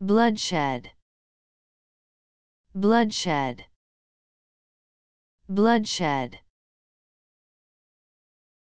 bloodshed. Bloodshed. Bloodshed.